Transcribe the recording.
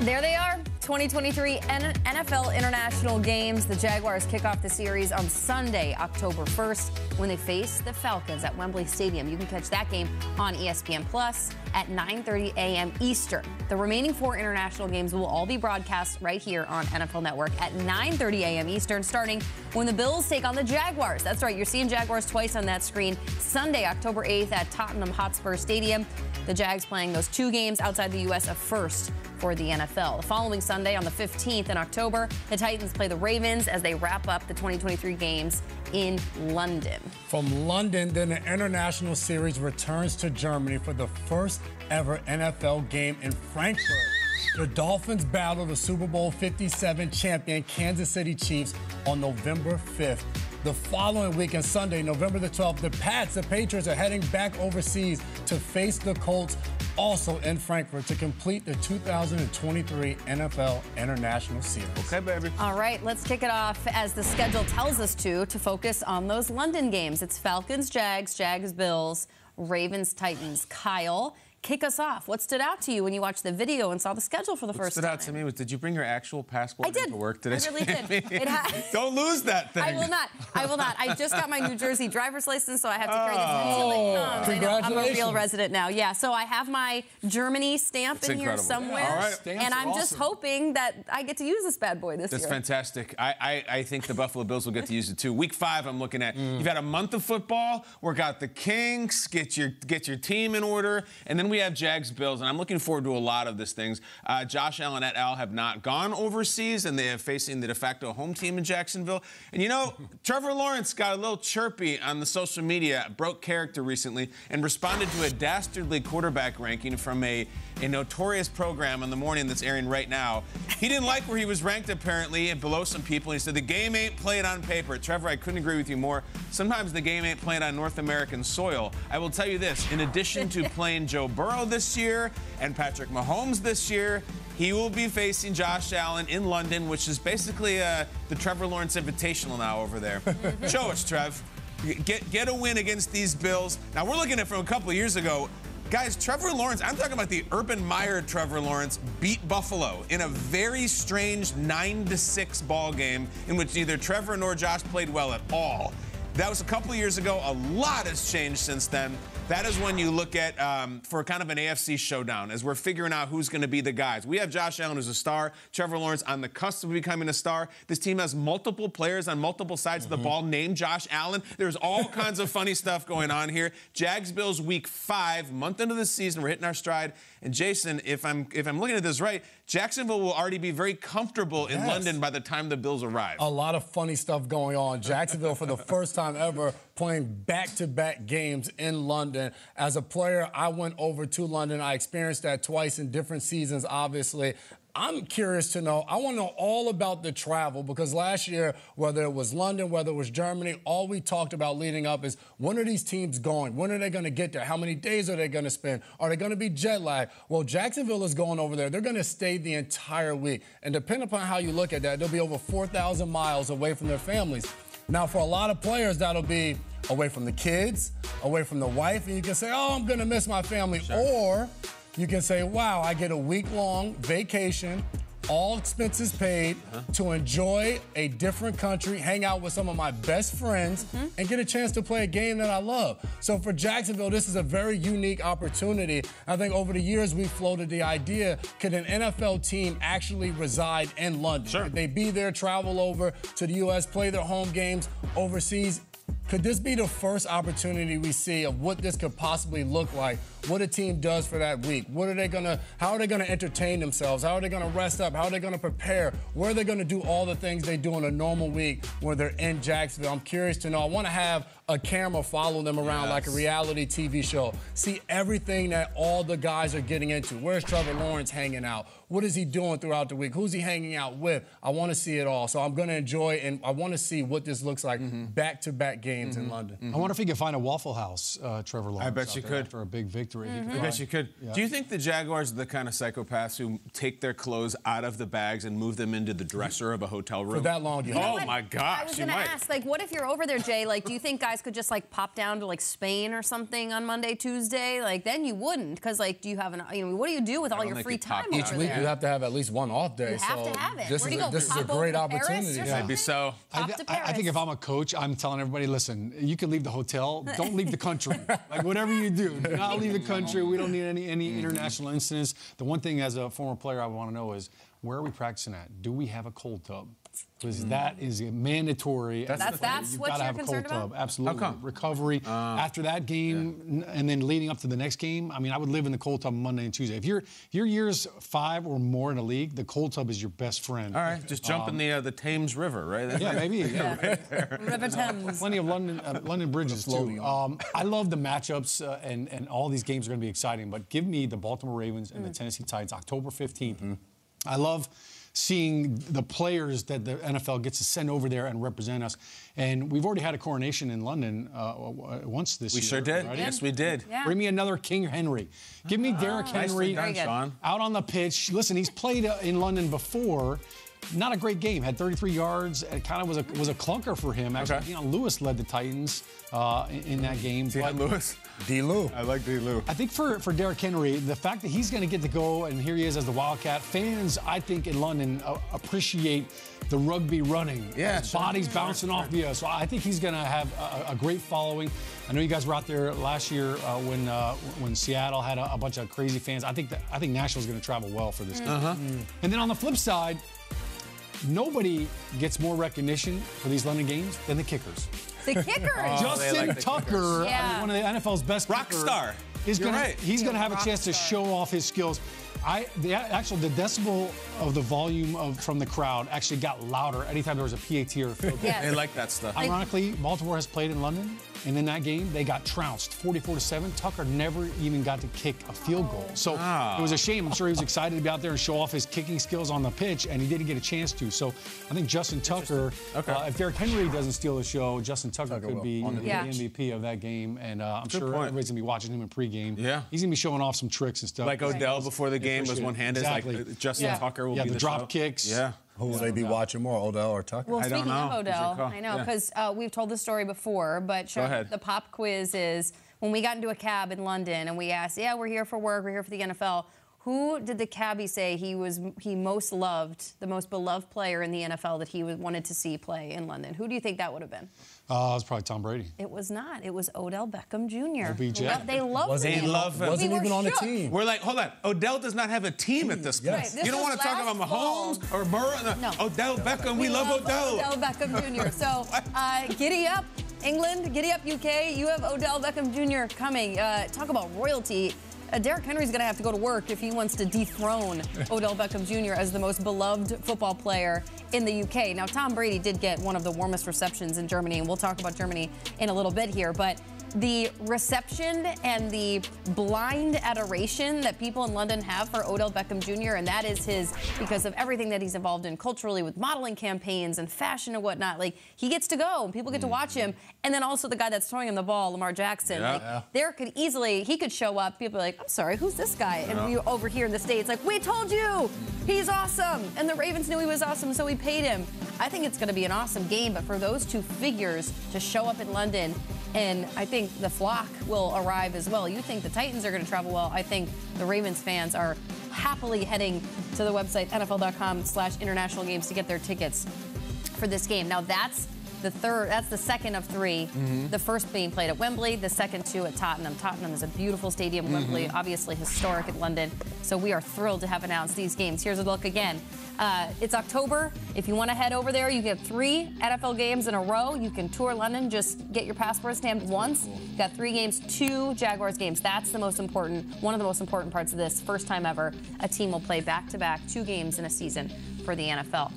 There they are, 2023 NFL International Games. The Jaguars kick off the series on Sunday, October 1st, when they face the Falcons at Wembley Stadium. You can catch that game on ESPN Plus at 9:30 a.m. Eastern. The remaining four international games will all be broadcast right here on NFL Network at 9:30 a.m. Eastern, starting when the Bills take on the Jaguars. That's right, you're seeing Jaguars twice on that screen. Sunday, October 8th at Tottenham Hotspur Stadium. The Jags playing those two games outside the U.S. a first for the NFL. The following Sunday on the 15th in October, the Titans play the Ravens as they wrap up the 2023 games in London. From London, then the international series returns to Germany for the first ever NFL game in Frankfurt. The Dolphins battle the Super Bowl 57 champion Kansas City Chiefs on November 5th. The following week weekend, Sunday, November the 12th, the Pats, the Patriots, are heading back overseas to face the Colts, also in Frankfurt, to complete the 2023 NFL International Series. Okay, baby. All right, let's kick it off as the schedule tells us to, to focus on those London games. It's Falcons, Jags, Jags, Bills, Ravens, Titans. Kyle, kick us off. What stood out to you when you watched the video and saw the schedule for the What first stood time? out to me was, did you bring your actual passport I did. into work today? I really did. It ha- Don't lose that thing. I will not. I will not. I just got my New Jersey driver's license, so I have to carry this until it comes. I know. I'm a real resident now. Yeah. So I have my Germany stamp That's in here incredible. somewhere, All right. Stamps and I'm just awesome. hoping that I get to use this bad boy this That's year. fantastic. I, I, I think the Buffalo Bills will get to use it too. Week five, I'm looking at. Mm. You've had a month of football. Work out the kinks. Get your get your team in order, and then we have Jags Bills, and I'm looking forward to a lot of these things. Uh, Josh Allen et al. have not gone overseas, and they are facing the de facto home team in Jacksonville. And you know, Trevor Lawrence got a little chirpy on the social media, broke character recently, and responded to a dastardly quarterback ranking from a a notorious program in the morning that's airing right now. He didn't like where he was ranked apparently and below some people. He said the game ain't played on paper. Trevor, I couldn't agree with you more. Sometimes the game ain't played on North American soil. I will tell you this: in addition to playing Joe Burrow this year and Patrick Mahomes this year. He will be facing Josh Allen in London, which is basically uh, the Trevor Lawrence Invitational now over there. Show us, Trev. Get get a win against these Bills. Now we're looking at from a couple of years ago. Guys, Trevor Lawrence, I'm talking about the Urban Meyer Trevor Lawrence beat Buffalo in a very strange 9 to 6 ball game in which neither Trevor nor Josh played well at all. That was a couple of years ago. A lot has changed since then. That is when you look at um, for kind of an AFC showdown as we're figuring out who's going to be the guys. We have Josh Allen who's a star, Trevor Lawrence on the cusp of becoming a star. This team has multiple players on multiple sides of the ball named Josh Allen. There's all kinds of funny stuff going on here. Jags Bills week five, month into the season, we're hitting our stride. And Jason, if I'm if I'm looking at this right, Jacksonville will already be very comfortable in Yes. London by the time the Bills arrive. A lot of funny stuff going on. Jacksonville, for the first time ever, playing back to back games in London. As a player, I went over to London. I experienced that twice in different seasons, obviously. I'm curious to know, I want to know all about the travel because last year, whether it was London, whether it was Germany, all we talked about leading up is when are these teams going? When are they going to get there? How many days are they going to spend? Are they going to be jet lagged? Well, Jacksonville is going over there. They're going to stay the entire week. And depending upon how you look at that, they'll be over 4,000 miles away from their families. Now, for a lot of players, that'll be away from the kids, away from the wife, and you can say, oh, I'm going to miss my family. Or you can say, wow, I get a week long vacation, all expenses paid, uh-huh. to enjoy a different country, hang out with some of my best friends, mm-hmm. and get a chance to play a game that I love. So for Jacksonville, this is a very unique opportunity. I think over the years, we floated the idea could an NFL team actually reside in London? Sure. Could they be there, travel over to the U.S., play their home games overseas? Could this be the first opportunity we see of what this could possibly look like? What a team does for that week? What are they gonna? How are they gonna entertain themselves? How are they gonna rest up? How are they gonna prepare? Where are they gonna do all the things they do in a normal week when they're in Jacksonville? I'm curious to know. I want to have a camera follow them around like a reality TV show. See everything that all the guys are getting into. Where's Trevor Lawrence hanging out? What is he doing throughout the week? Who's he hanging out with? I want to see it all. So I'm going to enjoy and I want to see what this looks like back to back games in mm-hmm. London. Mm-hmm. I wonder if he could find a Waffle House, uh, Trevor Lawrence. I bet you could. After a big victory. Mm-hmm. He could I bet you could. Yeah. Do you think the Jaguars are the kind of psychopaths who take their clothes out of the bags and move them into the dresser of a hotel room? For that long, you Oh have. my I was you going to might. ask, like, what if you're over there, Jay? Like, do you think guys guys could just like pop down to like Spain or something on Monday, Tuesday, like then you wouldn't, because like, do you have an, you know, what do you do with all don't your think free you pop time down. Each over week there? You have to have at least one off day. You have so to have it. This Where is you a, go? this is a great to Paris or opportunity. something? Maybe so. I, Pop th- to I- I think if I'm a coach, I'm telling everybody, listen, you can leave the hotel, don't leave the country. like whatever you do, do not leave the country. We don't need any any mm-hmm. international incidents. The one thing as a former player I want to know is where are we practicing at? Do we have a cold tub? Because that is a mandatory. as a That's- player. that's You've what gotta you're have a cold about? tub. Absolutely. How come? Recovery after that game, n- and then leading up to the next game. I mean, I would live in the cold tub Monday and Tuesday. If you're if you're years five or more in a league, the cold tub is your best friend. All right, just jump in the uh, the Thames River, right? Yeah, maybe. Yeah. River Thames. Plenty of London uh, London bridges too. Um, I love the matchups, uh, and and all these games are going to be exciting. But give me the Baltimore Ravens and the Tennessee Titans, October 15th. I love seeing the players that the NFL gets to send over there and represent us. And we've already had a coronation in London uh, once this We year. sure did. right? Yes, we did. Yeah. Bring me another King Henry. Give me Derrick Henry Nicely done, Very good. Sean. out on the pitch. Listen, he's played uh, in London before. Not a great game. Had 33 yards. It kind of was a was a clunker for him. Actually, Okay. Dion Lewis led the Titans uh, in, in that game. See But Lewis. D. Lou. I like D. Lou. I think for for Derrick Henry, the fact that he's going to get to go and here he is as the Wildcat. Fans, I think in London uh, appreciate the rugby running. Yeah, His sure. bodies bouncing off the. Uh, so I think he's going to have a, a great following. I know you guys were out there last year uh, when uh, when Seattle had a, a bunch of crazy fans. I think that I think Nashville's going to travel well for this game. Uh-huh. And then on the flip side, nobody gets more recognition for these London games than the kickers. The kickers. Oh, Justin like the Tucker, I Yeah. mean, one of the NFL's best Rock kicker, star. Is gonna, right. He's going to have a rock chance to show off his skills. I the actual the decibel of the volume of from the crowd actually got louder anytime there was a PAT or a field goal. Yes. They like that stuff. Ironically, Baltimore has played in London, and in that game they got trounced, 44 to seven. Tucker never even got to kick a field goal, so it was a shame. I'm sure he was excited to be out there and show off his kicking skills on the pitch, and he didn't get a chance to. So I think Justin Tucker, Okay. uh, if Derrick Henry doesn't steal the show, Justin Tucker, Tucker could will. be On the the MVP of that game, and uh, I'm Good sure point. everybody's gonna be watching him in pregame. Yeah. he's gonna be showing off some tricks and stuff. Like Odell before the game was one-handed. Exactly. Like uh, Justin Yeah. Tucker will Yeah, be the the, drop show. kicks. Yeah. Who will they be watching more, Odell or Tucker? Well, I don't speaking of know. Who's your Odell, call? I know Yeah. because uh, we've told the story before, but Sean, ahead. the pop quiz is when we got into a cab in London and we asked, "Yeah, we're here for work. We're here for the NFL." Who did the cabbie say he was he most loved, the most beloved player in the NFL that he wanted to see play in London? Who do you think that would have been? Uh, was probably Tom Brady. It was not. It was Odell Beckham Jr. OBJ. Lo- They loved Wasn't him. They love him. Wasn't were even on the shook. team. We're like, hold on. Odell does not have a team at this point. Yes. Right, this you don't want to talk about fall. Mahomes or Burrow. No. Odell Beckham. We, love, Odell. Odell Beckham Jr. So, uh, giddy up, England, giddy up, UK. You have Odell Beckham Jr. coming. Uh, talk about royalty. Uh, Derrick Henry's going to have to go to work if he wants to dethrone Odell Beckham Jr. as the most beloved football player in the UK. Now, Tom Brady did get one of the warmest receptions in Germany, and we'll talk about Germany in a little bit here. But the reception and the blind adoration that people in London have for Odell Beckham Jr., and that is his because of everything that he's involved in culturally with modeling campaigns and fashion and whatnot. Like he gets to go, and people get to mm. watch him, and then also the guy that's throwing him the ball, Lamar Jackson. Yeah. Like, Yeah. there could easily he could show up. People are like, I'm sorry, who's this guy? And we over here in the states, like, we told you, he's awesome, and the Ravens knew he was awesome, so we paid him. I think it's going to be an awesome game, but for those two figures to show up in London, and I think the flock will arrive as well. You think the Titans are going to travel well? I think the Ravens fans are happily heading to the website NFL.com/slash international games to get their tickets for this game. Now that's the third, that's the second of 3 The first being played at Wembley, the second two at Tottenham. Tottenham is a beautiful stadium. Wembley, obviously historic in London. So we are thrilled to have announced these games. Here's a look again. Uh, it's October. If you want to head over there, you get three NFL games in a row. You can tour London. Just get your passport stamped once. You got three games, two Jaguars games. That's the most important, one of the most important parts of this. First time ever, a team will play back to back two games in a season for the NFL.